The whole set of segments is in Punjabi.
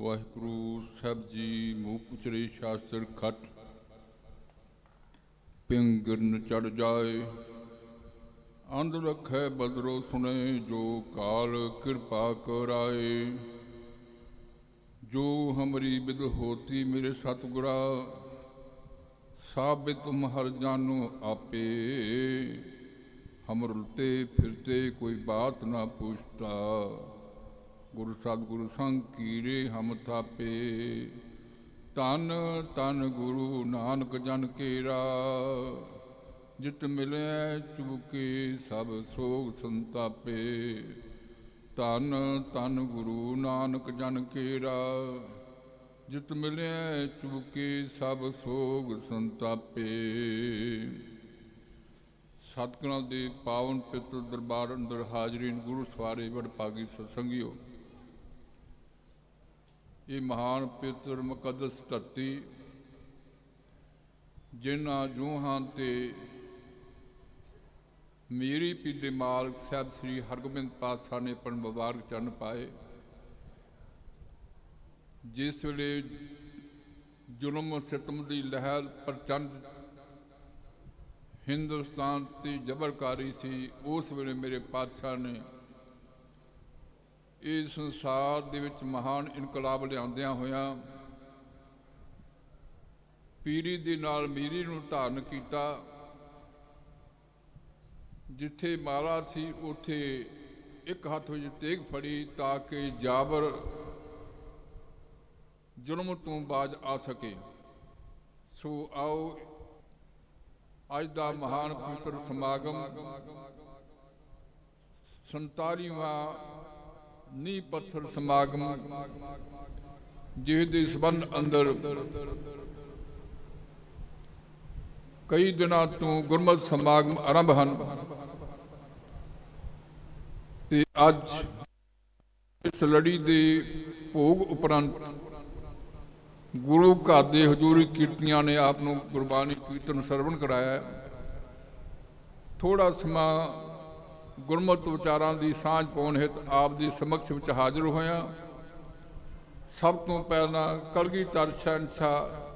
ਵਾਹਿਗੁਰੂ ਸਾਹਿਬ ਜੀ, ਮੂੰਹ ਉਚਰੇ ਸ਼ਾਸਤਰ ਖਟ। ਪਿੰਗਨ ਚੜ ਜਾਏ, ਅੰਧ ਰਖੈ ਬਦਰੋ ਸੁਨੇ ਜੋ ਕਾਲ ਕਿਰਪਾ ਕਰਾਏ। ਜੋ ਹਮਰੀ ਬਿਦ ਹੋਤੀ ਮੇਰੇ ਸਤਿਗੁਰਾ, ਸਾਬਿਤ ਤੁਮ ਹਰ ਜਾਨੋ ਆਪੇ। ਹਮ ਰੁਲਤੇ ਫਿਰਤੇ ਕੋਈ ਬਾਤ ਨਾ ਪੁੱਛਤਾ। ਗੁਰੂ ਸਤਿਗੁਰੂ ਸੰਗ ਕੀਰੇ ਹਮ ਥਾਪੇ। ਤਨ ਤਨ ਗੁਰੂ ਨਾਨਕ ਜਨ ਕੇਰਾ। ਜਿਤ ਮਿਲਿਆ ਚੁਬਕੇ ਸਭ ਸੋਗ ਸੰਤਾਪੇ। ਤਨ ਤਨ ਗੁਰੂ ਨਾਨਕ ਜਨ ਕੇਰਾ। ਜਿਤ ਮਿਲਿਆ ਚੁਬਕੇ ਸਭ ਸੋਗ ਸੰਤਾਪੇ। ਸਤਿਗੁਰਾਂ ਦੇ ਪਾਵਨ ਪਿੱਤਰ ਦਰਬਾਰ ਅੰਦਰ ਹਾਜ਼ਰੀਨ ਗੁਰੂ ਸਵਾਰੇ ਵਡਭਾਗੀ ਸਤਸੰਗਿਓ ਇਹ ਮਹਾਨ ਪਵਿੱਤਰ ਮੁਕੱਦਸ ਧਰਤੀ, ਜਿਨ੍ਹਾਂ ਜੂਹਾਂ ਤੇ ਮੇਰੀ ਪੀ ਦੇ ਮਾਲਕ ਸਾਹਿਬ ਸ੍ਰੀ ਹਰਗੋਬਿੰਦ ਪਾਤਸ਼ਾਹ ਨੇ ਆਪਣ ਮੁਬਾਰਕ ਚੰਨ ਪਾਏ। ਜਿਸ ਵੇਲੇ ਜ਼ੁਲਮ ਸਿਤਮ ਦੀ ਲਹਿਰ ਪ੍ਰਚੰਡ ਹਿੰਦੁਸਤਾਨ ਤੇ ਜ਼ਬਰਕਾਰੀ ਸੀ, ਉਸ ਵੇਲੇ ਮੇਰੇ ਪਾਤਸ਼ਾਹ ਨੇ ਇਹ ਸੰਸਾਰ ਦੇ ਵਿੱਚ ਮਹਾਨ ਇਨਕਲਾਬ ਲਿਆਉਂਦਿਆਂ ਹੋਇਆਂ ਪੀਰੀ ਦੇ ਨਾਲ ਮੀਰੀ ਨੂੰ ਧਾਰਨ ਕੀਤਾ, ਜਿੱਥੇ ਮਾਲਾ ਸੀ, ਉੱਥੇ ਇੱਕ ਹੱਥ ਵਿੱਚ ਤੇਗ ਫੜੀ ਤਾਂ ਕਿ ਜਾਬਰ ਜ਼ੁਲਮ ਤੋਂ ਬਾਜ ਆ ਸਕੇ। ਸੋ ਆਓ, ਅੱਜ ਦਾ ਮਹਾਨ ਪਵਿੱਤਰ ਸਮਾਗਮ 47ਵਾਂ ਨੀ ਪੱਥਰ ਸਮਾਗਮ ਜਿਸ ਦੇ ਸਬੰਧ ਅੰਦਰ ਕਈ ਦਿਨਾਂ ਤੋਂ ਗੁਰਮਤਿ ਸਮਾਗਮ ਆਰੰਭ ਹਨ। ਤੇ ਅੱਜ ਇਸ ਲੜੀ ਦੇ ਭੋਗ ਉਪਰੰਤ ਗੁਰੂ ਘਰ ਦੇ ਹਜ਼ੂਰੀ ਕੀਰਤਨੀਆਂ ਨੇ ਆਪ ਨੂੰ ਗੁਰਬਾਣੀ ਕੀਰਤਨ ਸਰਵਣ ਕਰਾਇਆ। ਥੋੜਾ ਸਮਾਂ ਗੁਰਮਤਿ ਵਿਚਾਰਾਂ ਦੀ ਸਾਂਝ ਪਾਉਣ ਹਿਤ ਆਪ ਦੀ ਸਮਕਸ਼ ਵਿੱਚ ਹਾਜ਼ਰ ਹੋਇਆ, ਸਭ ਤੋਂ ਪਹਿਲਾਂ ਕਲਗੀਧਰ ਸ਼ਹਿਨशाह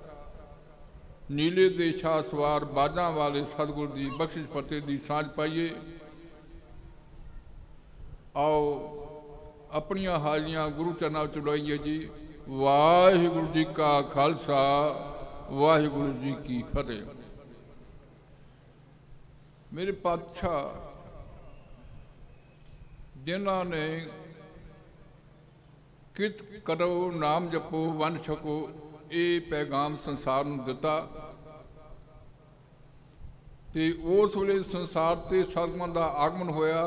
ਨੀਲੇ ਦੇ ਸ਼ਾਹ ਸਵਾਰ ਬਾਜਾਂ ਵਾਲੇ ਸਤਿਗੁਰ ਦੀ ਬਖਸ਼ਿਸ਼ ਫਤਿਹ ਦੀ ਸਾਂਝ ਪਾਈਏ। ਆਓ ਆਪਣੀਆਂ ਹਾਜ਼ਰੀਆਂ ਗੁਰੂ ਚਰਨਾਂ ਵਿੱਚ ਲਾਈਏ ਜੀ। ਵਾਹਿਗੁਰੂ ਜੀ ਕਾ ਖਾਲਸਾ, ਵਾਹਿਗੁਰੂ ਜੀ ਕੀ ਫਤਿਹ। ਮੇਰੇ ਪਾਤਸ਼ਾਹ ਜਿਨ੍ਹਾਂ ਨੇ ਕਿਤ ਕਰੋ ਨਾਮ ਜਪੋ, ਵੰਡ ਛਕੋ, ਇਹ ਪੈਗਾਮ ਸੰਸਾਰ ਨੂੰ ਦਿੱਤਾ। ਤੇ ਉਸ ਵੇਲੇ ਸੰਸਾਰ ਤੇ ਸਤਿਗੁਰਾਂ ਦਾ ਆਗਮਨ ਹੋਇਆ।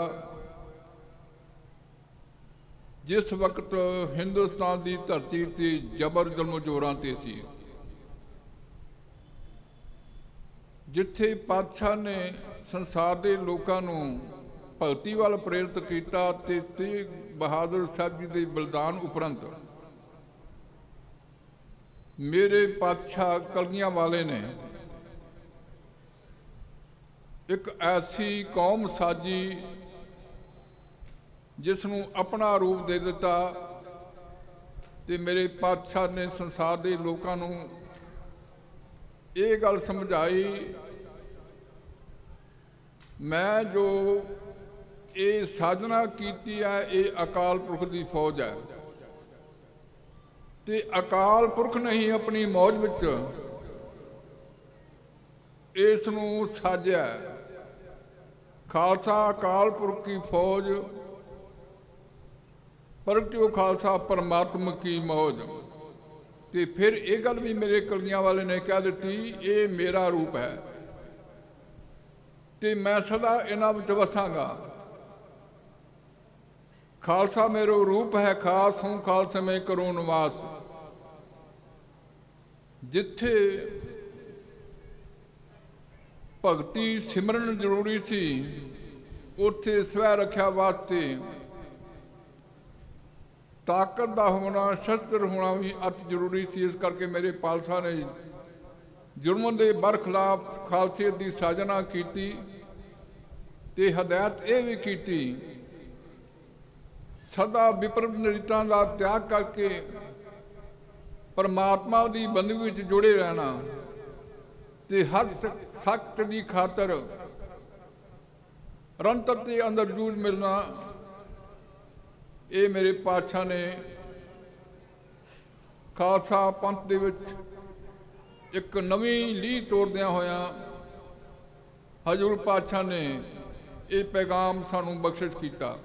ਜਿਸ ਵਕਤ ਹਿੰਦੁਸਤਾਨ ਦੀ ਧਰਤੀ ਤੇ ਜ਼ਬਰ ਜ਼ੁਲਮ ਜੋਰਾਂ ਤੇ ਸੀ, ਜਿੱਥੇ ਪਾਤਸ਼ਾਹ ਨੇ ਸੰਸਾਰ ਦੇ ਲੋਕਾਂ ਨੂੰ ਭਗਤੀ ਵੱਲ ਪ੍ਰੇਰਿਤ ਕੀਤਾ ਤੇ ਤੇਗ ਬਹਾਦਰ ਸਾਹਿਬ ਜੀ ਦੇ ਬਲਿਦਾਨ ਉਪਰੰਤ ਮੇਰੇ ਪਾਤਸ਼ਾਹ ਕਲਗੀਆਂ ਵਾਲੇ ਨੇ ਇੱਕ ਐਸੀ ਕੌਮ ਸਾਜੀ ਜਿਸ ਨੂੰ ਆਪਣਾ ਰੂਪ ਦੇ ਦਿੱਤਾ ਤੇ ਮੇਰੇ ਪਾਤਸ਼ਾਹ ਨੇ ਸੰਸਾਰ ਦੇ ਲੋਕਾਂ ਨੂੰ ਇਹ ਗੱਲ ਸਮਝਾਈ, ਮੈਂ ਜੋ ਇਹ ਸਾਜਨਾ ਕੀਤੀ ਹੈ, ਇਹ ਅਕਾਲ ਪੁਰਖ ਦੀ ਫੌਜ ਹੈ। ਤੇ ਅਕਾਲ ਪੁਰਖ ਨਹੀਂ, ਆਪਣੀ ਮੌਜ ਵਿੱਚ ਇਸ ਨੂੰ ਸਾਜਿਆ ਖਾਲਸਾ ਅਕਾਲ ਪੁਰਖ ਕੀ ਫੌਜ, ਪਰਗਟਿਓ ਖਾਲਸਾ ਪਰਮਾਤਮ ਕੀ ਮੌਜ। ਤੇ ਫਿਰ ਇਹ ਗੱਲ ਵੀ ਮੇਰੇ ਕਲੀਆਂ ਵਾਲੇ ਨੇ ਕਹਿ ਦਿੱਤੀ, ਇਹ ਮੇਰਾ ਰੂਪ ਹੈ। ਤੇ ਮੈਂ ਸਦਾ ਇਹਨਾਂ ਵਿੱਚ ਵਸਾਂਗਾ। ਖਾਲਸਾ ਮੇਰੋ ਰੂਪ ਹੈ ਖਾਸ, ਹੂੰ ਖਾਲਸੇ ਮੈਂ ਕਰੋ ਨਿਵਾਸ। ਜਿੱਥੇ ਭਗਤੀ ਸਿਮਰਨ ਜ਼ਰੂਰੀ ਸੀ, ਉੱਥੇ ਸਵੈ ਰੱਖਿਆ ਵਾਸਤੇ ਤਾਕਤ ਦਾ ਹੋਣਾ, ਸ਼ਸਤਰ ਹੋਣਾ ਵੀ ਅਤ ਜ਼ਰੂਰੀ ਸੀ। ਇਸ ਕਰਕੇ ਮੇਰੇ ਪਾਲਸਾ ਨੇ ਜ਼ੁਲਮ ਦੇ ਬਰਖਲਾਫ ਖਾਲਸੇ ਦੀ ਸਾਜਨਾ ਕੀਤੀ ਤੇ ਹਦਾਇਤ ਇਹ ਵੀ ਕੀਤੀ ਸਦਾ ਵਿਪਰਮ ਨਰਿਤਾਂ ਦਾ ਤਿਆਗ ਕਰਕੇ ਪਰਮਾਤਮਾ ਦੀ ਬੰਦਗੀ ਵਿੱਚ ਜੁੜੇ ਰਹਿਣਾ ਤੇ ਹਰ ਸਖਤ ਦੀ ਖਾਤਰ ਰੰਤਰ ਦੇ ਅੰਦਰ ਜੂਝ ਮਿਲਣਾ, ਇਹ ਮੇਰੇ ਪਾਤਸ਼ਾਹ ਨੇ ਖਾਲਸਾ ਪੰਥ ਦੇ ਵਿੱਚ ਇੱਕ ਨਵੀਂ ਲੀਹ ਤੋੜਦਿਆਂ ਹੋਇਆਂ ਹਜੂਰ ਪਾਤਸ਼ਾਹ ਨੇ ਇਹ ਪੈਗਾਮ ਸਾਨੂੰ ਬਖਸ਼ਿਸ਼ ਕੀਤਾ।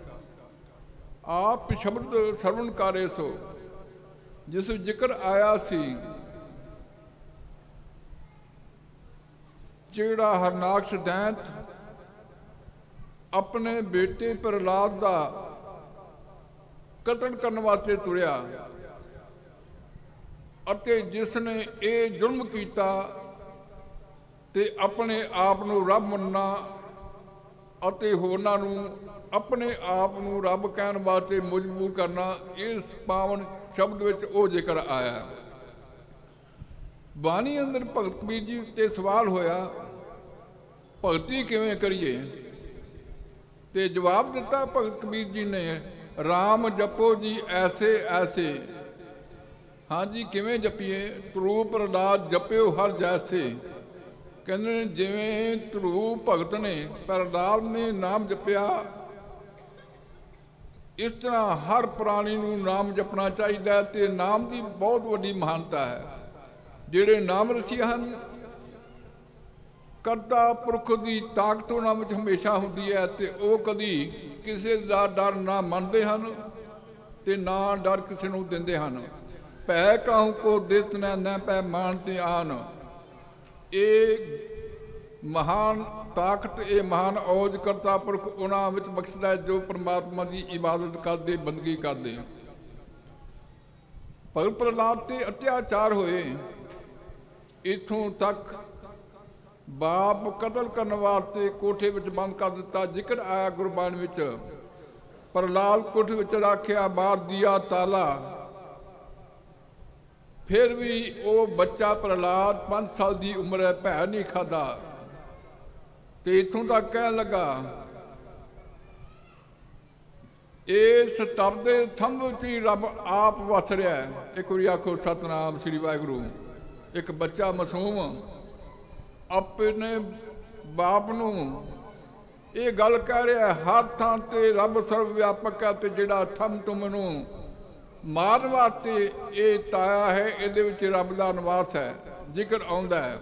ਆਪ ਸ਼ਬਦ ਸਰਵਣ ਕਾਰੇ ਸੋ। ਜਿਸ ਜ਼ਿਕਰ ਆਇਆ ਸੀ, ਜਿਹੜਾ ਹਰਨਾਕਸ਼ ਦੈਂਤ ਆਪਣੇ ਬੇਟੇ ਪ੍ਰਲਾਦ ਦਾ ਕਤਲ ਕਰਨ ਵਾਸਤੇ ਤੁਰਿਆ ਅਤੇ ਜਿਸ ਨੇ ਇਹ ਜ਼ੁਲਮ ਕੀਤਾ ਤੇ ਆਪਣੇ ਆਪ ਨੂੰ ਰੱਬ ਮੰਨਣਾ ਅਤੇ ਹੋਰਨਾਂ ਨੂੰ ਆਪਣੇ ਆਪ ਨੂੰ ਰੱਬ ਕਹਿਣ ਵਾਸਤੇ ਮਜਬੂਰ ਕਰਨਾ, ਇਸ ਪਾਵਨ ਸ਼ਬਦ ਵਿੱਚ ਉਹ ਜ਼ਿਕਰ ਆਇਆ। ਬਾਣੀ ਅੰਦਰ ਭਗਤ ਕਬੀਰ ਜੀ ਤੇ ਸਵਾਲ ਹੋਇਆ, ਭਗਤੀ ਕਿਵੇਂ ਕਰੀਏ? ਤੇ ਜਵਾਬ ਦਿੱਤਾ ਭਗਤ ਕਬੀਰ ਜੀ ਨੇ RAM ਜਪੋ ਜੀ ਐਸੇ ਐਸੇ। ਹਾਂਜੀ, ਕਿਵੇਂ ਜਪੀਏ? ਤਰੂ ਪ੍ਰਲਾਦ ਜਪਿਓ ਹਰ ਜੈਸੇ। ਕਹਿੰਦੇ ਨੇ, ਜਿਵੇਂ ਧਰੂ ਭਗਤ ਨੇ ਪ੍ਰਲਾਦ ਨੇ ਨਾਮ ਜਪਿਆ, ਇਸ ਤਰ੍ਹਾਂ ਹਰ ਪ੍ਰਾਣੀ ਨੂੰ ਨਾਮ ਜਪਣਾ ਚਾਹੀਦਾ ਤੇ ਨਾਮ ਦੀ ਬਹੁਤ ਵੱਡੀ ਮਹਾਨਤਾ ਹੈ। ਜਿਹੜੇ ਨਾਮ ਰਸੀ ਹਨ, ਕਰਤਾ ਪੁਰਖ ਦੀ ਤਾਕਤ ਉਹਨਾਂ ਵਿੱਚ ਹਮੇਸ਼ਾ ਹੁੰਦੀ ਹੈ ਤੇ ਉਹ ਕਦੀ ਕਿਸੇ ਦਾ ਡਰ ਨਾ ਮੰਨਦੇ ਹਨ ਤੇ ਨਾ ਡਰ ਕਿਸੇ ਨੂੰ ਦਿੰਦੇ ਹਨ। ਭੈ ਕਾਹੂ ਕੋ ਦਿਤ ਨਾ ਨਾ ਪੈ ਮਾਨ ਤੇ ਆਨ। ਇਹ ਮਹਾਨ ਤਾਕਤ, ਇਹ ਮਹਾਨ ਔਜ ਕਰਤਾ ਪੁਰਖ ਉਹਨਾਂ ਵਿੱਚ ਬਖਸ਼ਦਾ ਜੋ ਪ੍ਰਮਾਤਮਾ ਦੀ ਇਬਾਦਤ ਕਰਦੇ, ਬੰਦਗੀ ਕਰਦੇ ਭਗਤ ਪ੍ਰਲਾਦ ਤੇ ਅਤਿਆਚਾਰ ਹੋਏ, ਇਥੋਂ ਤੱਕ ਬਾਪ ਕਤਲ ਕਰਨ ਵਾਸਤੇ ਕੋਠੇ ਵਿੱਚ ਬੰਦ ਕਰ ਦਿੱਤਾ। ਜ਼ਿਕਰ ਆਇਆ ਗੁਰਬਾਣੀ ਵਿੱਚ ਪ੍ਰਲਾਦ ਕੋਠੇ ਵਿੱਚ ਰੱਖਿਆ ਬਾਹਰ ਦੀਆ ਤਾਲਾ। ਫਿਰ ਵੀ ਉਹ ਬੱਚਾ ਪ੍ਰਲਾਦ 5 ਸਾਲ ਦੀ ਉਮਰ ਹੈ ਭੈ ਨਹੀਂ ਖਾਦਾ। ਤੇ ਇਥੋਂ ਤੱਕ ਕਹਿਣ ਲੱਗਾ, ਇਸ ਤਪ ਦੇ ਥੰਭ ਵਿੱਚ ਰੱਬ ਆਪ ਵਸ ਰਿਹਾ ਹੈ। ਇੱਕ ਵਾਰੀ ਆਖੋ, ਸਤਨਾਮ ਸ੍ਰੀ ਵਾਹਿਗੁਰੂ, ਇੱਕ ਬੱਚਾ ਮਾਸੂਮ ਆਪਣੇ ਬਾਪ ਨੂੰ ਇਹ ਗੱਲ ਕਹਿ ਰਿਹਾ ਹਰ ਥਾਂ ਤੇ ਰੱਬ ਸਰਵ ਵਿਆਪਕ ਹੈ ਤੇ ਜਿਹੜਾ ਥੰਮ ਤੋਂ ਮੈਨੂੰ ਮਾਰਨ ਵਾਸਤੇ ਇਹ ਤਾਇਆ ਹੈ, ਇਹਦੇ ਵਿੱਚ ਰੱਬ ਦਾ ਨਿਵਾਸ ਹੈ, ਜ਼ਿਕਰ ਆਉਂਦਾ ਹੈ।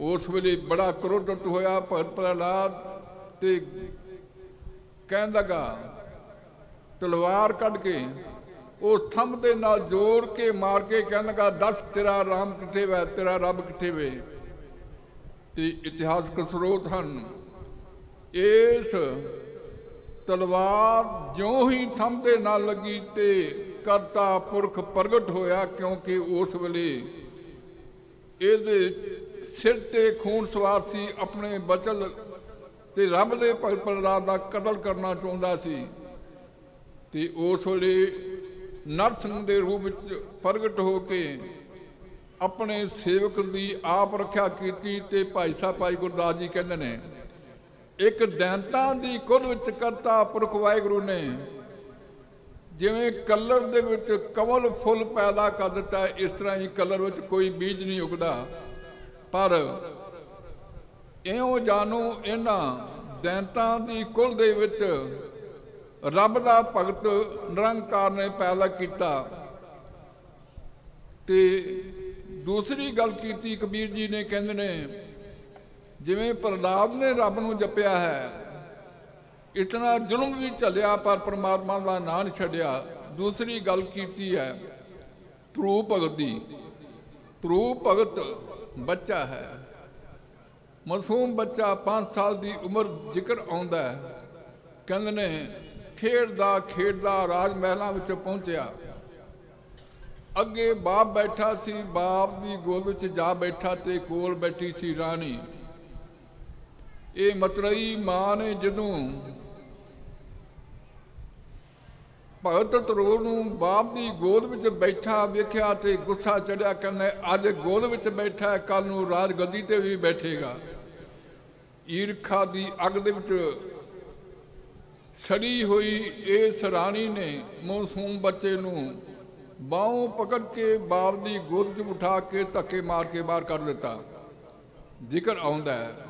ਉਸ ਵੇਲੇ ਬੜਾ ਕਰੋਧਤ ਹੋਇਆ, ਭਗਤ ਪ੍ਰਹਲਾਦ ਤੇ ਕਹਿਣ ਲੱਗਾ, ਤਲਵਾਰ ਕੱਢ ਕੇ ਉਸ ਥੰਮ ਦੇ ਨਾਲ ਜੋੜ ਕੇ ਮਾਰ ਕੇ ਕਹਿਣ ਲੱਗਾ, ਦੱਸ ਤੇਰਾ ਰਾਮ ਕਿੱਥੇ ਵੈ, ਤੇਰਾ ਰੱਬ ਕਿੱਥੇ ਵੇ? ਤੇ ਇਤਿਹਾਸਕ ਸਰੋਤ ਹਨ। ਇਸ ਤਲਵਾਰ ਜਿਉਂ ਹੀ ਥੰਮ ਤੇ ਨਾਲ ਲੱਗੀ ਤੇ ਕਰਤਾ ਪੁਰਖ ਪ੍ਰਗਟ ਹੋਇਆ ਕਿਉਂਕਿ ਉਸ ਵੇਲੇ ਇਹਦੇ ਸਿਰ ਤੇ ਖੂਨ ਸਵਾਰ ਸੀ, ਆਪਣੇ ਬਚਲ ਤੇ ਰੱਬ ਦੇ ਭਗਤ ਪ੍ਰਹਲਾਦ ਦਾ ਕਤਲ ਕਰਨਾ ਚਾਹੁੰਦਾ ਸੀ। ਤੇ ਉਸ ਵੇਲੇ ਨਰਸਿੰਘ ਦੇ ਰੂਪ ਵਿੱਚ ਪ੍ਰਗਟ ਹੋ ਕੇ ਆਪਣੇ ਸੇਵਕ ਦੀ ਆਪ ਰੱਖਿਆ ਕੀਤੀ ਤੇ ਭਾਈ ਸਾਹਿਬ, ਭਾਈ ਗੁਰਦਾਸ ਜੀ ਕਹਿੰਦੇ ਨੇ ਇੱਕ ਦੈਂਤਾਂ ਦੀ ਕੁੱਲ ਵਿੱਚ ਕਰਤਾ ਪੁਰਖ ਵਾਹਿਗੁਰੂ ਨੇ। ਜਿਵੇਂ ਕਲਰ ਦੇ ਵਿੱਚ ਕਮਲ ਫੁੱਲ ਪੈਦਾ ਕਰ ਦਿੱਤਾ, ਇਸ ਤਰ੍ਹਾਂ ਹੀ ਕਲਰ ਵਿੱਚ ਕੋਈ ਬੀਜ ਨਹੀਂ ਉਗਦਾ। ਪਰ ਇਉਂ ਜਾਣੋ, ਇਹਨਾਂ ਦੈਂਤਾਂ ਦੀ ਕੁੱਲ ਦੇ ਵਿੱਚ ਰੱਬ ਦਾ ਭਗਤ ਨਿਰੰਕਾਰ ਨੇ ਪੈਦਾ ਕੀਤਾ। ਤੇ ਦੂਸਰੀ ਗੱਲ ਕੀਤੀ ਕਬੀਰ ਜੀ ਨੇ, ਕਹਿੰਦੇ ਨੇ ਜਿਵੇਂ ਪ੍ਰਲਾਦ ਨੇ ਰੱਬ ਨੂੰ ਜਪਿਆ ਹੈ, ਇਤਨਾ ਜ਼ੁਲਮ ਵੀ ਚੱਲਿਆ ਪਰ ਪ੍ਰਮਾਤਮਾ ਦਾ ਨਾਂ ਨਹੀਂ ਛੱਡਿਆ। ਦੂਸਰੀ ਗੱਲ ਕੀਤੀ ਹੈ ਧਰੂ ਭਗਤ ਦੀ। ਧਰੂ ਭਗਤ ਬੱਚਾ ਹੈ। ਮਾਸੂਮ ਬੱਚਾ 5 ਸਾਲ ਦੀ ਉਮਰ ਜ਼ਿਕਰ ਆਉਂਦਾ ਹੈ। ਕਹਿੰਦੇ ਨੇ, ਖੇਡਦਾ ਖੇਡਦਾ ਰਾਜ ਮਹਿਲਾਂ ਵਿੱਚ ਪਹੁੰਚਿਆ। ਅੱਗੇ ਬਾਪ ਬੈਠਾ ਸੀ, ਬਾਪ ਦੀ ਗੋਦ ਵਿੱਚ ਜਾ ਬੈਠਾ ਤੇ ਕੋਲ ਬੈਠੀ ਸੀ ਰਾਣੀ। ਇਹ ਮਤਰਈ ਮਾਂ ਨੇ ਜਦੋਂ ਭਗਤ ਤਰੋੜ ਨੂੰ ਬਾਪ ਦੀ ਗੋਦ ਵਿੱਚ ਬੈਠਾ ਵੇਖਿਆ ਤੇ ਗੁੱਸਾ ਚੜਿਆ, ਕਹਿੰਦਾ, ਅੱਜ ਗੋਦ ਵਿੱਚ ਬੈਠਾ ਕੱਲ ਨੂੰ ਰਾਜ ਗੱਦੀ ਤੇ ਵੀ ਬੈਠੇਗਾ। ਈਰਖਾ ਦੀ ਅਗ ਦੇ ਵਿੱਚ ਸੜੀ ਹੋਈ ਇਸ ਰਾਣੀ ਨੇ ਮੌਸੂਮ ਬੱਚੇ ਨੂੰ ਬਾਹੋਂ ਪਕੜ ਕੇ ਬਾਪ ਦੀ ਗੋਦ 'ਚ ਉਠਾ ਕੇ ਧੱਕੇ ਮਾਰ ਕੇ ਬਾਹਰ ਕੱਢ ਦਿੱਤਾ। ਜ਼ਿਕਰ ਆਉਂਦਾ ਹੈ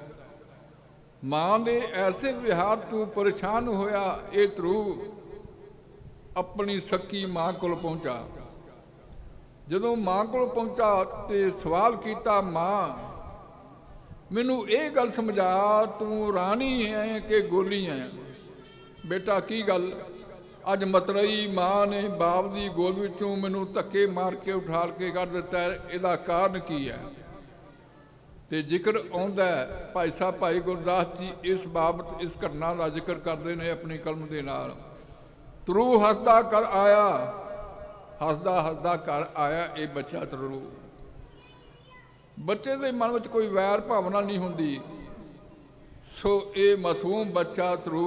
ਮਾਂ ਦੇ ਐਸੇ ਵਿਹਾਰ ਤੋਂ ਪਰੇਸ਼ਾਨ ਹੋਇਆ, ਇਹ ਧਰੂ ਆਪਣੀ ਸੱਕੀ ਮਾਂ ਕੋਲ ਪਹੁੰਚਾ। ਜਦੋਂ ਮਾਂ ਕੋਲ ਪਹੁੰਚਾ ਤੇ ਸਵਾਲ ਕੀਤਾ, ਮਾਂ, ਮੈਨੂੰ ਇਹ ਗੱਲ ਸਮਝਾ, ਤੂੰ ਰਾਣੀ ਹੈ ਕਿ ਗੋਲੀ ਹੈ? ਬੇਟਾ, ਕੀ ਗੱਲ? ਅੱਜ ਮਤਰਈ ਮਾਂ ਨੇ ਬਾਪ ਦੀ ਗੋਦ ਵਿੱਚੋਂ ਮੈਨੂੰ ਧੱਕੇ ਮਾਰ ਕੇ ਉਠਾਲ ਕੇ ਕੱਢ ਦਿੱਤਾ ਇਹਦਾ ਕਾਰਨ ਕੀ ਹੈ? ਤੇ ਜ਼ਿਕਰ ਆਉਂਦਾ ਭਾਈ ਸਾਹਿਬ, ਭਾਈ ਗੁਰਦਾਸ ਜੀ ਇਸ ਬਾਬਤ, ਇਸ ਘਟਨਾ ਦਾ ਜ਼ਿਕਰ ਕਰਦੇ ਨੇ ਆਪਣੀ ਕਲਮ ਦੇ ਨਾਲ। ਤਰੂ ਹੱਸਦਾ ਕਰ ਆਇਆ, ਹੱਸਦਾ ਹੱਸਦਾ ਕਰ ਆਇਆ, ਇਹ ਬੱਚਾ ਤਰੂ ਬੱਚੇ ਦੇ ਮਨ ਵਿੱਚ ਕੋਈ ਵੈਰ ਭਾਵਨਾ ਨਹੀਂ ਹੁੰਦੀ। ਸੋ ਇਹ ਮਾਸੂਮ ਬੱਚਾ ਤਰੂ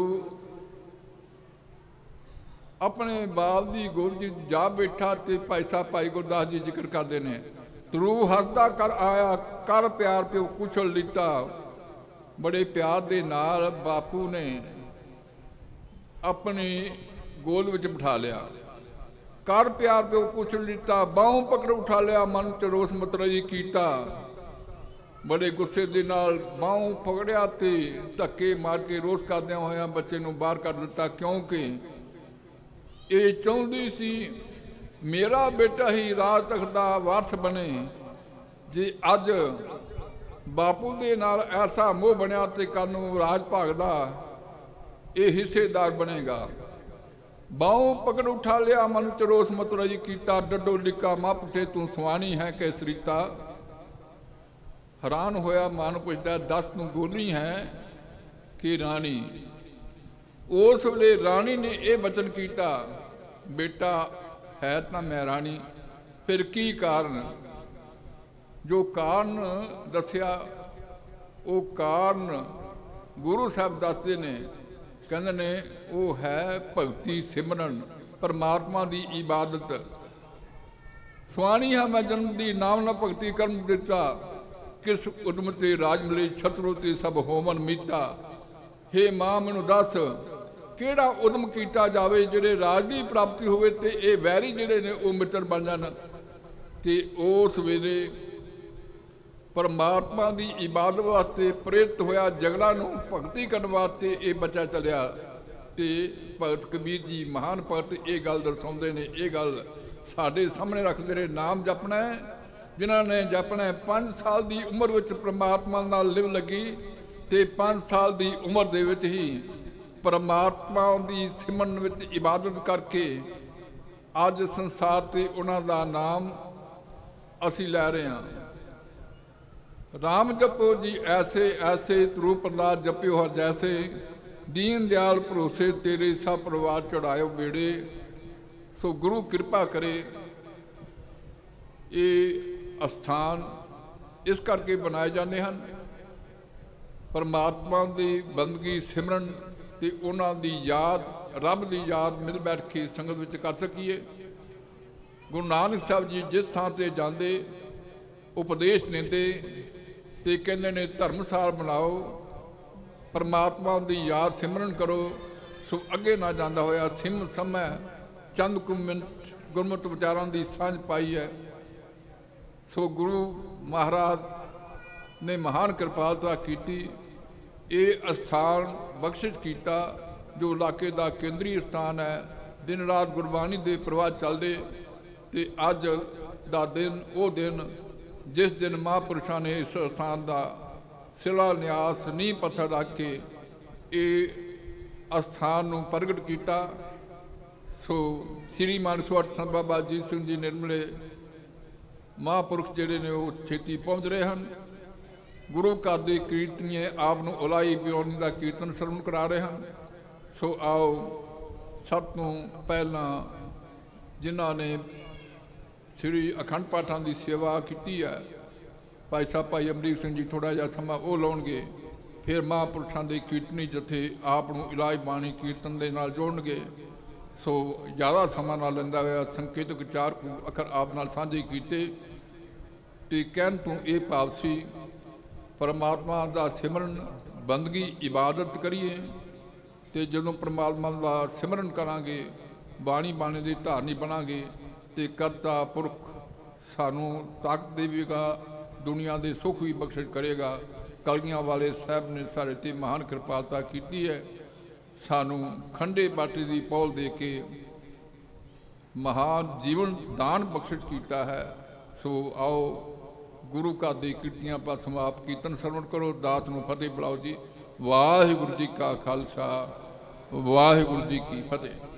ਆਪਣੇ ਬਾਪ ਦੀ ਗੋਦ 'ਚ ਜਾ ਬੈਠਾ ਤੇ ਭਾਈ ਸਾਹਿਬ, ਭਾਈ ਗੁਰਦਾਸ ਜੀ ਜ਼ਿਕਰ ਕਰਦੇ ਨੇ। ਤਰੂ ਹੱਸਦਾ ਕਰ ਆਇਆ, ਕਰ ਪਿਆਰ ਪਿਓ ਕੁਛਲ ਲਿੱਤਾ। ਬੜੇ ਪਿਆਰ ਦੇ ਨਾਲ ਬਾਪੂ ਨੇ ਆਪਣੀ ਗੋਲ ਵਿੱਚ ਬਿਠਾ ਲਿਆ। ਕਰ ਪਿਆਰ ਪਿਓ ਕੁਛਲ ਲੀਤਾ, ਬਾਹੋਂ ਪਕੜ ਉਠਾ ਲਿਆ, ਮਨ ਚ ਰੋਸ ਮਤਰਈ ਕੀਤਾ। ਬੜੇ ਗੁੱਸੇ ਦੇ ਨਾਲ ਬਾਹੋਂ ਪਕੜਿਆ ਤੇ ਧੱਕੇ ਮਾਰ ਕੇ ਰੋਸ ਕਰਦਿਆਂ ਹੋਇਆਂ ਬੱਚੇ ਨੂੰ ਬਾਹਰ ਕੱਢ ਦਿੱਤਾ, ਕਿਉਂਕਿ ਇਹ ਚਾਹੁੰਦੀ ਸੀ ਮੇਰਾ ਬੇਟਾ ਹੀ ਰਾਜ ਤਖਤ ਦਾ ਵਾਰਸ ਬਣੇ। ਜੇ ਅੱਜ ਬਾਪੂ ਦੇ ਨਾਲ ਐਸਾ ਮੋਹ ਬਣਿਆ ਤੇ ਕੱਲ ਨੂੰ ਰਾਜ ਭਾਗ ਦਾ ਇਹ ਹਿੱਸੇਦਾਰ ਬਣੇਗਾ। ਬਾਹੋਂ ਪਕੜ ਉਠਾ ਲਿਆ, ਮਨ ਚਰੋਸ ਰੋਸ ਕੀਤਾ, ਡੱਡੋ ਲਿਕਾ ਮੱਪ ਤੇ ਤੂੰ ਸੁਆਣੀ ਹੈ ਕਿ ਸਰੀਤਾ? ਹੈਰਾਨ ਹੋਇਆ ਮਨ ਪੁੱਛਦਾ, ਦਸ ਤੂੰ ਗੋਲੀ ਹੈ ਕਿ ਰਾਣੀ? ਉਸ ਵੇਲੇ ਰਾਣੀ ਨੇ ਇਹ ਬਚਨ ਕੀਤਾ, ਬੇਟਾ ਹੈ ਤਾਂ ਮੈਂ ਰਾਣੀ, ਫਿਰ ਕੀ ਕਾਰਨ? ਜੋ ਕਾਰਨ ਦੱਸਿਆ, ਉਹ ਕਾਰਨ ਗੁਰੂ ਸਾਹਿਬ ਦੱਸਦੇ ਨੇ। ਕਹਿੰਦੇ ਨੇ, ਉਹ ਹੈ ਭਗਤੀ ਸਿਮਰਨ, ਪਰਮਾਤਮਾ ਦੀ ਇਬਾਦਤ। ਸੁਆਣੀ ਹੈ ਮੈਂ ਜਨਮ ਦੀ ਨਾਮ ਨਾ ਭਗਤੀ ਕਰਨ ਦਿੱਤਾ। ਕਿਸ ਉਦਮ ਤੇ ਰਾਜ ਮਿਲੇ, ਛਤਰੋ ਤੇ ਸਭ ਹੋਮਨ ਮੀਤਾ। ਹੇ ਮਾਂ, ਮੈਨੂੰ ਦੱਸ ਕਿਹੜਾ ਉਦਮ ਕੀਤਾ ਜਾਵੇ, ਜਿਹੜੇ ਰਾਜ ਦੀ ਪ੍ਰਾਪਤੀ ਹੋਵੇ ਤੇ ਇਹ ਵੈਰੀ ਜਿਹੜੇ ਨੇ ਉਹ ਮਿੱਤਰ ਬਣ ਜਾਣ। ਤੇ ਉਸ ਵੇਲੇ ਪਰਮਾਤਮਾ ਦੀ ਇਬਾਦਤ ਵਾਸਤੇ ਪ੍ਰੇਰਿਤ ਹੋਇਆ ਜਗਲਾ ਨੂੰ ਭਗਤੀ ਕਰਨ ਵਾਸਤੇ ਇਹ ਬੱਚਾ ਚੱਲਿਆ। ਤੇ ਭਗਤ ਕਬੀਰ ਜੀ ਮਹਾਨ ਭਗਤ, ਇਹ ਗੱਲ ਦਰਸਾਉਂਦੇ ਨੇ, ਇਹ ਗੱਲ ਸਾਡੇ ਸਾਹਮਣੇ ਰੱਖਦੇ ਨੇ, ਨਾਮ ਜਪਣਾ ਹੈ। ਜਿਨ੍ਹਾਂ ਨੇ ਜਪਣਾ 5 ਸਾਲ ਦੀ ਉਮਰ ਵਿੱਚ ਪ੍ਰਮਾਤਮਾ ਨਾਲ ਲਿਵ ਲੱਗੀ ਤੇ 5 ਸਾਲ ਦੀ ਉਮਰ ਦੇ ਵਿੱਚ ਹੀ ਪਰਮਾਤਮਾ ਦੀ ਸਿਮਰਨ ਵਿੱਚ ਇਬਾਦਤ ਕਰਕੇ ਅੱਜ ਸੰਸਾਰ ਤੇ ਉਹਨਾਂ ਦਾ ਨਾਮ ਅਸੀਂ ਲੈ ਰਹੇ ਹਾਂ। ਰਾਮ ਜਪੋ ਜੀ, ਐਸੇ ਐਸੇ ਤਰੂ ਪ੍ਰਲਾਦ ਜਪਿਓ ਹਰ ਜੈਸੇ, ਦੀਨ ਦਿਆਲ ਭਰੋਸੇ ਤੇਰੇ ਸਭ ਪਰਿਵਾਰ ਚੜਾਇਓ ਬੇੜੇ ਸੋ ਗੁਰੂ ਕਿਰਪਾ ਕਰੇ ਇਹ ਅਸਥਾਨ ਇਸ ਕਰਕੇ ਬਣਾਏ ਜਾਂਦੇ ਹਨ। ਪਰਮਾਤਮਾ ਦੀ ਬੰਦਗੀ ਸਿਮਰਨ ਤੇ ਉਹਨਾਂ ਦੀ ਯਾਦ, ਰੱਬ ਦੀ ਯਾਦ ਮਿਲ ਬੈਠ ਕੇ ਸੰਗਤ ਵਿੱਚ ਕਰ ਸਕੀਏ। ਗੁਰੂ ਨਾਨਕ ਸਾਹਿਬ ਜੀ ਜਿਸ ਥਾਂ ਤੇ ਜਾਂਦੇ, ਉਪਦੇਸ਼ ਦਿੰਦੇ ਤੇ ਕਹਿੰਦੇ ਨੇ ਧਰਮਸਾਲ ਬਣਾਓ, ਪਰਮਾਤਮਾ ਦੀ ਯਾਦ ਸਿਮਰਨ ਕਰੋ। ਸੋ ਅੱਗੇ ਨਾ ਜਾਂਦਾ ਹੋਇਆ ਸਿਮ ਸਮੈ ਚੰਦ ਕੁ ਮਿੰਟ ਗੁਰਮਤਿ ਵਿਚਾਰਾਂ ਦੀ ਸਾਂਝ ਪਾਈ ਹੈ। ਸੋ ਗੁਰੂ ਮਹਾਰਾਜ ਨੇ ਮਹਾਨ ਕਿਰਪਾਲਤਾ ਕੀਤੀ। ਇਹ ਅਸਥਾਨ ਬਖਸ਼ਿਸ਼ ਕੀਤਾ, ਜੋ ਇਲਾਕੇ ਦਾ ਕੇਂਦਰੀ ਸਥਾਨ ਹੈ। ਦਿਨ ਰਾਤ ਗੁਰਬਾਣੀ ਦੇ ਪ੍ਰਵਾਹ ਚੱਲਦੇ ਤੇ ਅੱਜ ਦਾ ਦਿਨ, ਉਹ ਦਿਨ ਜਿਸ ਦਿਨ ਮਹਾਂਪੁਰਸ਼ਾਂ ਨੇ ਇਸ ਸਥਾਨ ਦਾ ਸਿਲਾ, ਨਿਆਸ, ਨੀਂਹ ਪੱਥਰ ਰੱਖ ਕੇ ਇਹ ਅਸਥਾਨ ਨੂੰ ਪ੍ਰਗਟ ਕੀਤਾ। ਸੋ ਸ੍ਰੀ ਮਾਨਸਵਾਟ ਸੰਤ ਬਾਬਾ ਅਜੀਤ ਸਿੰਘ ਜੀ ਨਿਰਮਲੇ ਮਹਾਂਪੁਰਖ ਜਿਹੜੇ ਨੇ ਉਹ ਛੇਤੀ ਪਹੁੰਚ ਰਹੇ ਹਨ। ਗੁਰੂ ਘਰ ਦੇ ਕੀਰਤਨੀਏ ਆਪ ਨੂੰ ਉਲਾਈ ਬਿਉਣੀ ਦਾ ਕੀਰਤਨ ਸ਼ਰਮਨ ਕਰਾ ਰਹੇ ਹਨ। ਸੋ ਆਓ, ਸਭ ਤੋਂ ਪਹਿਲਾਂ ਜਿਨ੍ਹਾਂ ਨੇ ਸ੍ਰੀ ਅਖੰਡ ਪਾਠਾਂ ਦੀ ਸੇਵਾ ਕੀਤੀ ਹੈ, ਭਾਈ ਸਾਹਿਬ, ਭਾਈ ਅਮਰੀਕ ਸਿੰਘ ਜੀ ਥੋੜਾ ਜਿਹਾ ਸਮਾਂ ਉਹ ਲਾਉਣਗੇ, ਫਿਰ ਮਹਾਂਪੁਰਸ਼ਾਂ ਦੇ ਕੀਰਤਨੀ ਜਥੇ ਆਪ ਨੂੰ ਇਲਾਜ ਬਾਣੀ ਕੀਰਤਨ ਦੇ ਨਾਲ ਜੋੜਨਗੇ। ਸੋ ਜ਼ਿਆਦਾ ਸਮਾਂ ਨਾ ਲੈਂਦਾ ਹੋਇਆ, ਸੰਕੇਤਕ ਚਾਰ ਕੁ ਅੱਖਰ ਆਪ ਨਾਲ ਸਾਂਝੇ ਕੀਤੇ। ਤੇ ਕਹਿਣ ਤੋਂ ਇਹ ਭਾਵ ਸੀ ਪਰਮਾਤਮਾ ਦਾ ਸਿਮਰਨ, ਬੰਦਗੀ, ਇਬਾਦਤ ਕਰੀਏ ਤੇ ਜਦੋਂ ਪਰਮਾਤਮਾ ਦਾ ਸਿਮਰਨ ਕਰਾਂਗੇ, ਬਾਣੀ ਬਾਣੀ ਦੀ ਧਾਰਨੀ ਬਣਾਂਗੇ ਤੇ ਕਰਤਾ ਪੁਰਖ ਸਾਨੂੰ ਤਾਕਤ ਦੇਵੇਗਾ, ਦੁਨੀਆ ਦੇ ਸੁੱਖ ਵੀ ਬਖਸ਼ਿਸ਼ ਕਰੇਗਾ। ਕਲਗੀਆਂ ਵਾਲੇ ਸਾਹਿਬ ਨੇ ਸਾਡੇ ਤੇ ਮਹਾਨ ਕਿਰਪਾਲਤਾ ਕੀਤੀ ਹੈ। ਸਾਨੂੰ ਖੰਡੇ ਬਾਟੇ ਦੀ ਪੌਲ ਦੇ ਕੇ ਮਹਾਨ ਜੀਵਨ ਦਾਨ ਬਖਸ਼ਿਸ਼ ਕੀਤਾ ਹੈ। ਸੋ ਆਓ ਗੁਰੂ ਘਰ ਦੀ ਕੀਰਤੀਆਂ ਪਰ ਸਮਾਪਤ ਕੀਰਤਨ ਸਰਵਣ ਕਰੋ ਦਾਸ ਨੂੰ ਫਤਿਹ। ਬੁਲਾਓ ਜੀ। ਵਾਹਿਗੁਰੂ ਜੀ ਕਾ ਖਾਲਸਾ। ਵਾਹਿਗੁਰੂ ਜੀ ਕੀ ਫਤਿਹ।